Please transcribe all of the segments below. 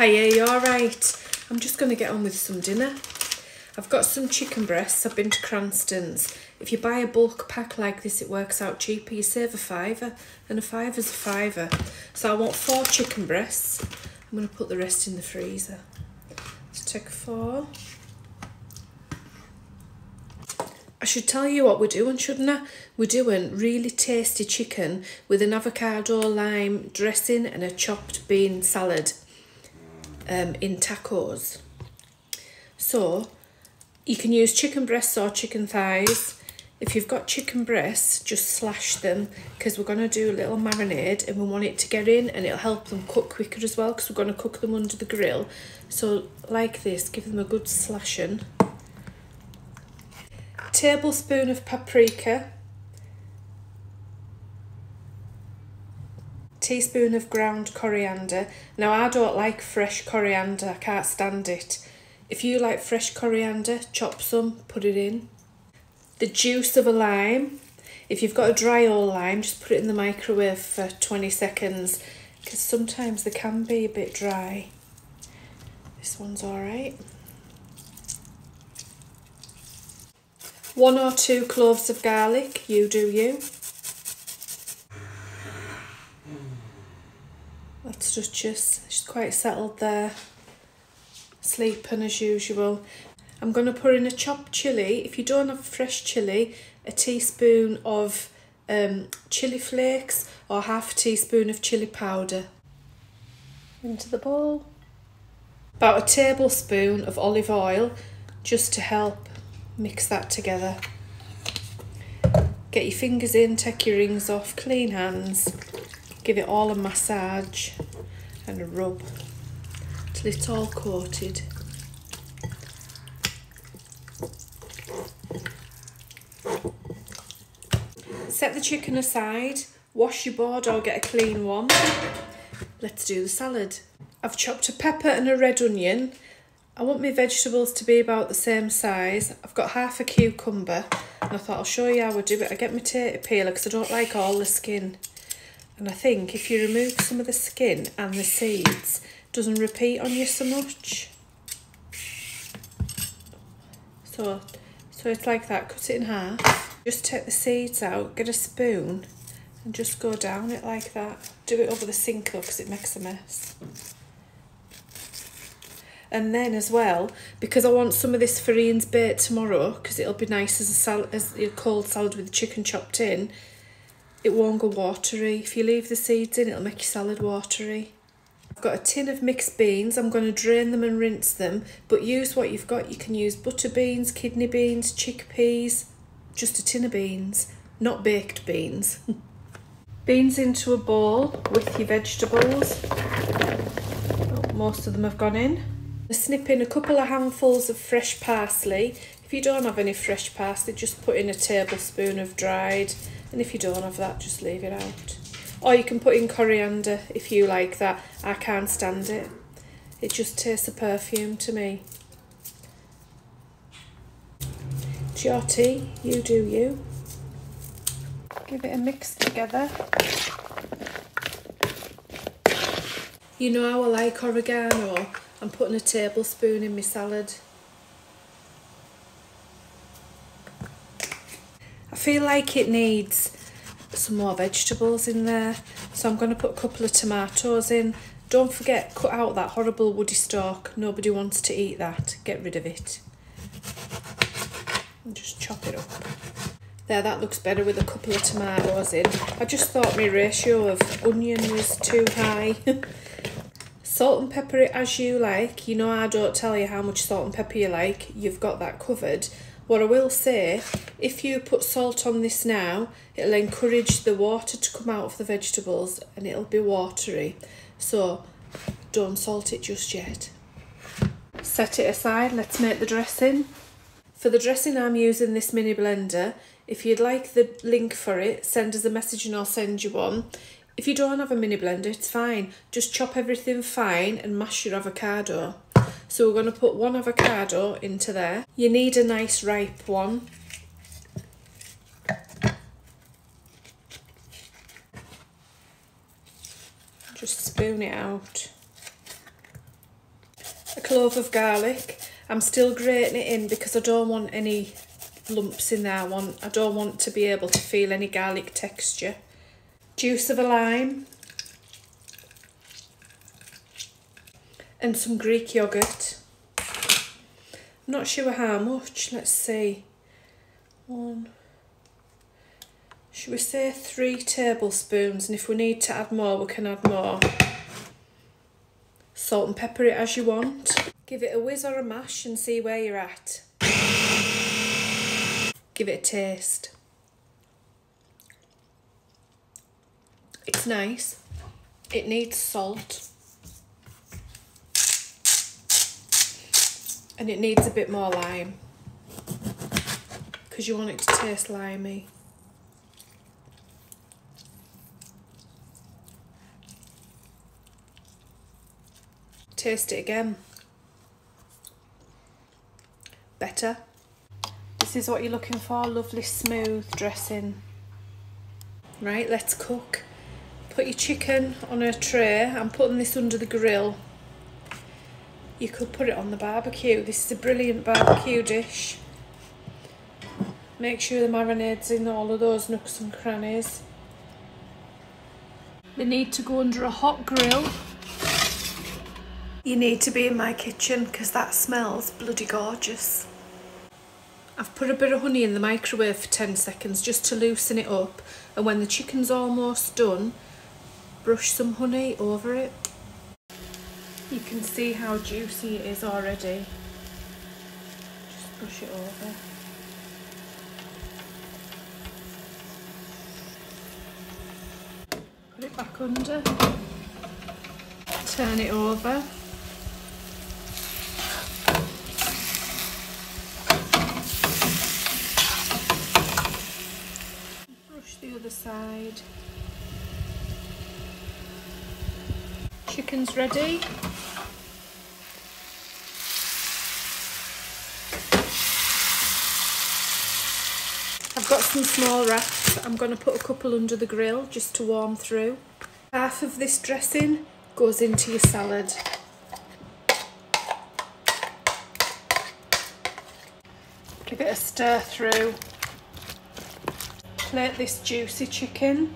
Hiya, you alright? I'm just going to get on with some dinner. I've got some chicken breasts. I've been to Cranston's. If you buy a bulk pack like this, it works out cheaper. You save a fiver, and a fiver's a fiver. So I want four chicken breasts. I'm going to put the rest in the freezer. Let's take four. I should tell you what we're doing, shouldn't I? We're doing really tasty chicken with an avocado lime dressing and a chopped bean salad um, in tacos. So you can use chicken breasts or chicken thighs. If you've got chicken breasts, just slash them because we're going to do a little marinade and we want it to get in and it'll help them cook quicker as well because we're going to cook them under the grill. So like this, give them a good slashing tablespoon of paprika, teaspoon of ground coriander. Now I don't like fresh coriander, I can't stand it. If you like fresh coriander, chop some, put it in. The juice of a lime. If you've got a dry old lime, just put it in the microwave for 20 seconds because sometimes they can be a bit dry. This one's alright. One or two cloves of garlic, you do you. That's Duchess, she's quite settled there, sleeping as usual. I'm going to put in a chopped chilli. If you don't have fresh chilli, a teaspoon of um, chilli flakes or half a teaspoon of chilli powder. Into the bowl. About a tablespoon of olive oil just to help mix that together. Get your fingers in, take your rings off, clean hands, give it all a massage and a rub till it's all coated. Set the chicken aside, wash your board or get a clean one. Let's do the salad. I've chopped a pepper and a red onion I want my vegetables to be about the same size. I've got half a cucumber and I thought I'll show you how I do it. I get my tater peeler because I don't like all the skin. And I think if you remove some of the skin and the seeds, doesn't repeat on you so much. So, so it's like that, cut it in half. Just take the seeds out, get a spoon and just go down it like that. Do it over the sink though because it makes a mess. And then as well, because I want some of this for Ian's bait tomorrow, because it'll be nice as a salad, as a cold salad with the chicken chopped in, it won't go watery. If you leave the seeds in, it'll make your salad watery. I've got a tin of mixed beans. I'm going to drain them and rinse them, but use what you've got. You can use butter beans, kidney beans, chickpeas, just a tin of beans, not baked beans. beans into a bowl with your vegetables. Oh, most of them have gone in. Snip in a couple of handfuls of fresh parsley. If you don't have any fresh parsley, just put in a tablespoon of dried. And if you don't have that, just leave it out. Or you can put in coriander if you like that. I can't stand it. It just tastes a perfume to me. It's your tea, you do you. Give it a mix together. You know how I like oregano. I'm putting a tablespoon in my salad. Feel like it needs some more vegetables in there. So I'm going to put a couple of tomatoes in. Don't forget, cut out that horrible woody stalk. Nobody wants to eat that. Get rid of it. And just chop it up. There, that looks better with a couple of tomatoes in. I just thought my ratio of onion was too high. Salt and pepper it as you like. You know I don't tell you how much salt and pepper you like. You've got that covered. What I will say, if you put salt on this now, it'll encourage the water to come out of the vegetables and it'll be watery. So don't salt it just yet. Set it aside, let's make the dressing. For the dressing I'm using this mini blender. If you'd like the link for it, send us a message and I'll send you one. If you don't have a mini blender, it's fine. Just chop everything fine and mash your avocado. So we're going to put one avocado into there. You need a nice ripe one. Just spoon it out. A clove of garlic. I'm still grating it in because I don't want any lumps in there. I, want, I don't want to be able to feel any garlic texture. Juice of a lime. And some Greek yoghurt. I'm not sure how much. Let's see. One. Should we say three tablespoons? And if we need to add more, we can add more. Salt and pepper it as you want. Give it a whiz or a mash and see where you're at. Give it a taste. It's nice. It needs salt. And it needs a bit more lime. Because you want it to taste limey. Taste it again. Better. This is what you're looking for, lovely smooth dressing. Right, let's cook. Put your chicken on a tray. I'm putting this under the grill. You could put it on the barbecue. This is a brilliant barbecue dish. Make sure the marinade's in all of those nooks and crannies. They need to go under a hot grill you need to be in my kitchen because that smells bloody gorgeous. I've put a bit of honey in the microwave for 10 seconds just to loosen it up and when the chicken's almost done, brush some honey over it. You can see how juicy it is already. Just brush it over. Put it back under. Turn it over. Brush the other side. Chicken's ready. Got some small wraps. I'm going to put a couple under the grill just to warm through. Half of this dressing goes into your salad. Give it a stir through plate this juicy chicken.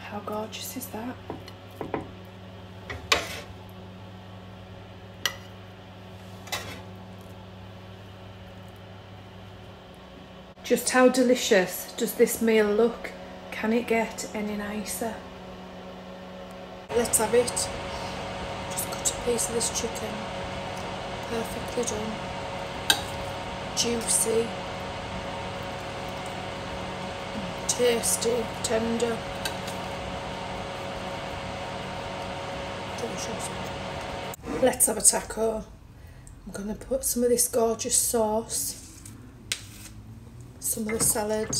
How gorgeous is that? Just how delicious does this meal look? Can it get any nicer? Let's have it. Just cut a piece of this chicken. Perfectly done. Juicy tasty, tender, delicious. Let's have a taco. I'm going to put some of this gorgeous sauce, some of the salad,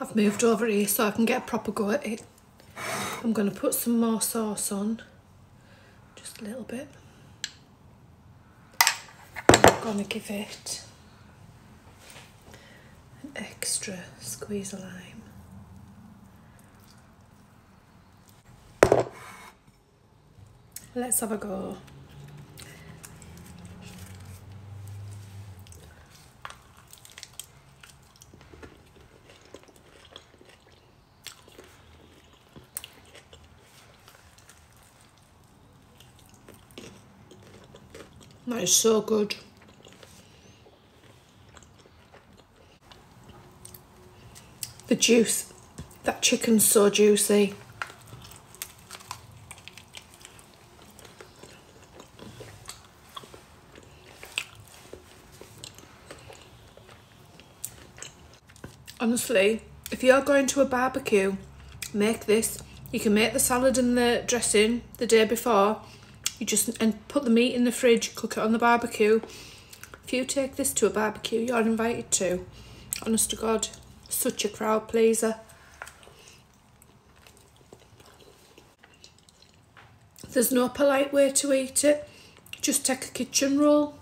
I've moved over here so I can get a proper go at it. I'm going to put some more sauce on, just a little bit I'm gonna give it an extra squeeze of lime. Let's have a go. That is so good. The juice, that chicken's so juicy. Honestly, if you're going to a barbecue, make this. You can make the salad and the dressing the day before. You just and put the meat in the fridge, cook it on the barbecue. If you take this to a barbecue, you're invited to. Honest to God. Such a crowd pleaser. There's no polite way to eat it. Just take a kitchen roll.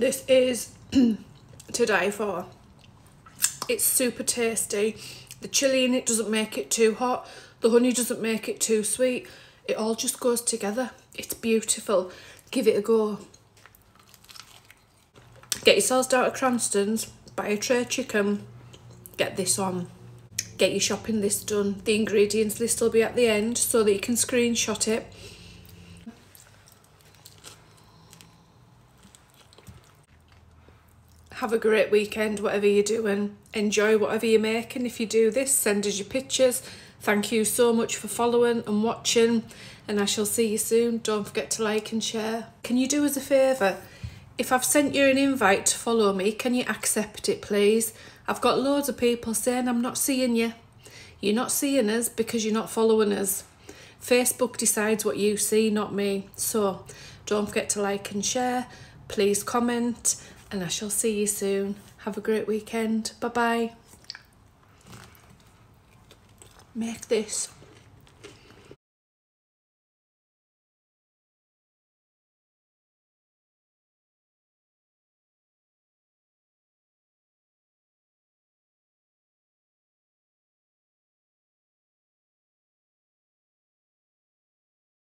This is to die for. It's super tasty. The chilli in it doesn't make it too hot. The honey doesn't make it too sweet. It all just goes together. It's beautiful. Give it a go. Get yourselves down to Cranston's, buy a tray of chicken, get this on. Get your shopping list done. The ingredients list will be at the end so that you can screenshot it. Have a great weekend, whatever you're doing. Enjoy whatever you're making. If you do this, send us your pictures. Thank you so much for following and watching, and I shall see you soon. Don't forget to like and share. Can you do us a favour? If I've sent you an invite to follow me, can you accept it, please? I've got loads of people saying I'm not seeing you. You're not seeing us because you're not following us. Facebook decides what you see, not me. So don't forget to like and share. Please comment, and I shall see you soon. Have a great weekend. Bye bye. Make this.